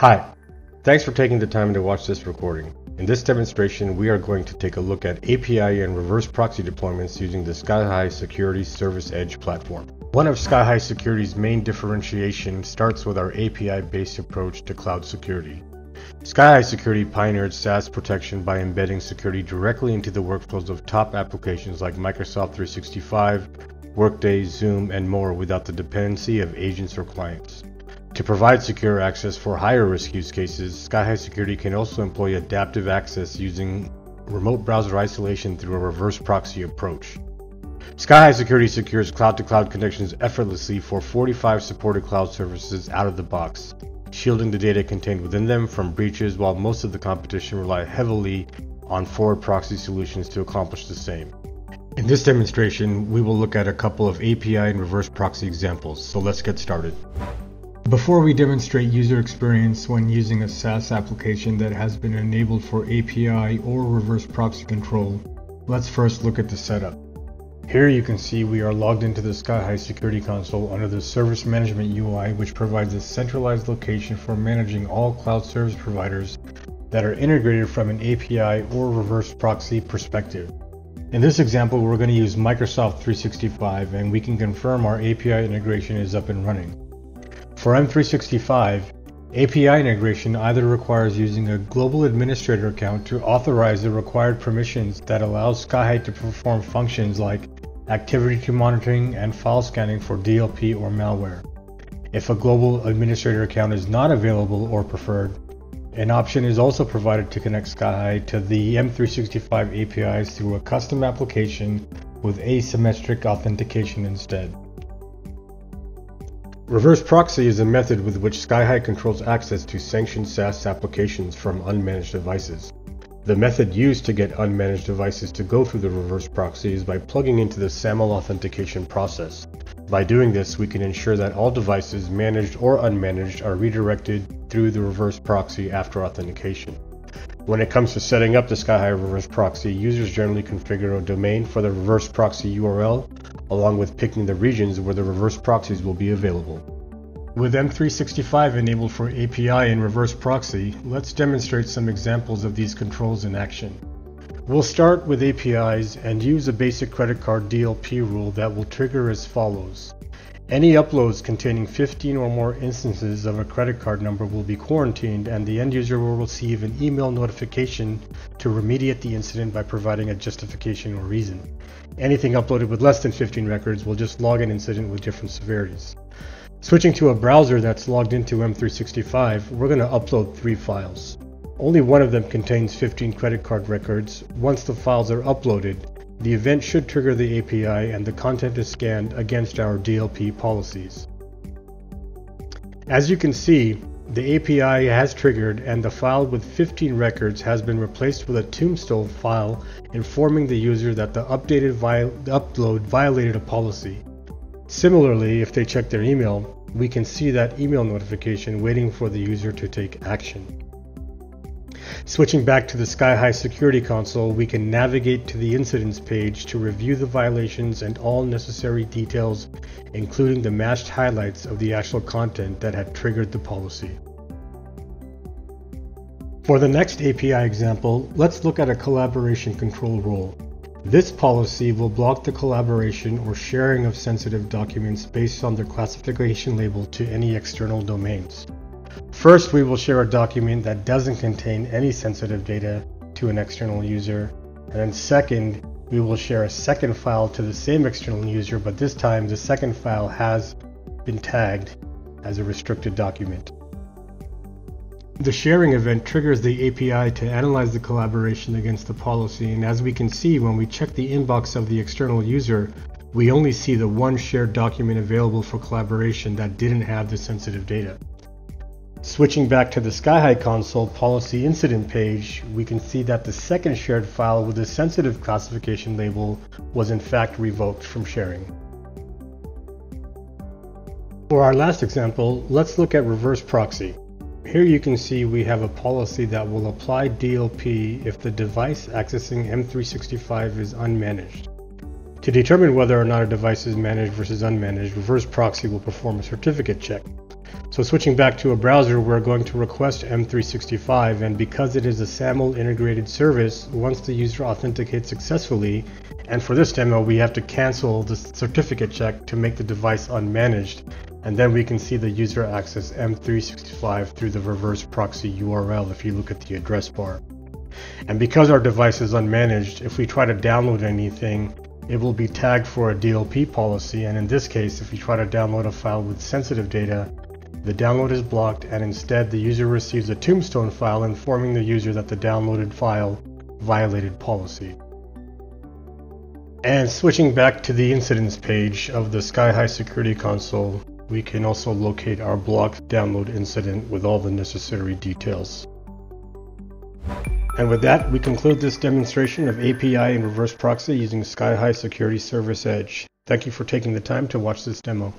Hi, thanks for taking the time to watch this recording. In this demonstration, we are going to take a look at API and reverse proxy deployments using the SkyHigh Security Service Edge platform. One of SkyHigh Security's main differentiation starts with our API-based approach to cloud security. SkyHigh Security pioneered SaaS protection by embedding security directly into the workflows of top applications like Microsoft 365, Workday, Zoom, and more without the dependency of agents or clients. To provide secure access for higher risk use cases, SkyHigh Security can also employ adaptive access using remote browser isolation through a reverse proxy approach. SkyHigh Security secures cloud-to-cloud connections effortlessly for 45 supported cloud services out of the box, shielding the data contained within them from breaches while most of the competition rely heavily on forward proxy solutions to accomplish the same. In this demonstration, we will look at a couple of API and reverse proxy examples, so let's get started. Before we demonstrate user experience when using a SaaS application that has been enabled for API or reverse proxy control, let's first look at the setup. Here you can see we are logged into the SkyHigh Security Console under the Service Management UI which provides a centralized location for managing all cloud service providers that are integrated from an API or reverse proxy perspective. In this example, we're going to use Microsoft 365 and we can confirm our API integration is up and running. For M365, API integration either requires using a global administrator account to authorize the required permissions that allows SkyHigh to perform functions like activity monitoring and file scanning for DLP or malware. If a global administrator account is not available or preferred, an option is also provided to connect SkyHigh to the M365 APIs through a custom application with asymmetric authentication instead. Reverse proxy is a method with which SkyHigh controls access to sanctioned SaaS applications from unmanaged devices. The method used to get unmanaged devices to go through the reverse proxy is by plugging into the SAML authentication process. By doing this, we can ensure that all devices, managed or unmanaged, are redirected through the reverse proxy after authentication. When it comes to setting up the SkyHigh reverse proxy, users generally configure a domain for the reverse proxy URL along with picking the regions where the reverse proxies will be available. With M365 enabled for API and reverse proxy, let's demonstrate some examples of these controls in action. We'll start with APIs and use a basic credit card DLP rule that will trigger as follows. Any uploads containing 15 or more instances of a credit card number will be quarantined and the end user will receive an email notification to remediate the incident by providing a justification or reason. Anything uploaded with less than 15 records will just log an incident with different severities. Switching to a browser that's logged into M365, we're going to upload three files. Only one of them contains 15 credit card records. Once the files are uploaded, the event should trigger the API and the content is scanned against our DLP policies. As you can see, the API has triggered and the file with 15 records has been replaced with a tombstone file informing the user that the updated vi the upload violated a policy. Similarly, if they check their email, we can see that email notification waiting for the user to take action. Switching back to the SkyHigh Security Console, we can navigate to the Incidents page to review the violations and all necessary details, including the matched highlights of the actual content that had triggered the policy. For the next API example, let's look at a collaboration control rule. This policy will block the collaboration or sharing of sensitive documents based on their classification label to any external domains. First, we will share a document that doesn't contain any sensitive data to an external user. And then second, we will share a second file to the same external user, but this time the second file has been tagged as a restricted document. The sharing event triggers the API to analyze the collaboration against the policy, and as we can see when we check the inbox of the external user, we only see the one shared document available for collaboration that didn't have the sensitive data. Switching back to the SkyHigh console policy incident page, we can see that the second shared file with the sensitive classification label was in fact revoked from sharing. For our last example, let's look at reverse proxy. Here you can see we have a policy that will apply DLP if the device accessing M365 is unmanaged. To determine whether or not a device is managed versus unmanaged, reverse proxy will perform a certificate check. So switching back to a browser, we're going to request M365, and because it is a SAML integrated service, once the user authenticates successfully, and for this demo, we have to cancel the certificate check to make the device unmanaged, and then we can see the user access M365 through the reverse proxy URL if you look at the address bar. And because our device is unmanaged, if we try to download anything, it will be tagged for a DLP policy, and in this case, if we try to download a file with sensitive data, the download is blocked and instead the user receives a tombstone file informing the user that the downloaded file violated policy. And switching back to the incidents page of the SkyHigh Security Console, we can also locate our blocked download incident with all the necessary details. And with that, we conclude this demonstration of API and reverse proxy using SkyHigh Security Service Edge. Thank you for taking the time to watch this demo.